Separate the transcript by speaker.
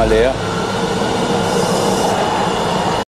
Speaker 1: Malé.